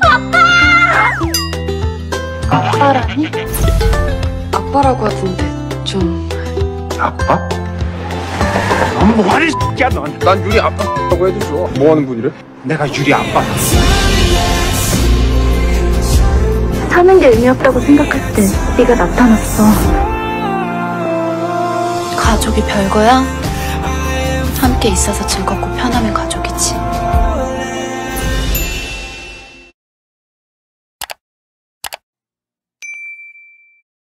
아빠! 아빠라니? 아빠라고 하던데 좀 아빠? 넌 뭐하는 새끼야 넌? 난 유리 아빠라고 해도 좋아. 뭐하는 분이래? 내가 유리 아빠. 사는 게 의미 없다고 생각할 때 네가 나타났어. 가족이 별거야? 함께 있어서 즐겁고 편하면 가족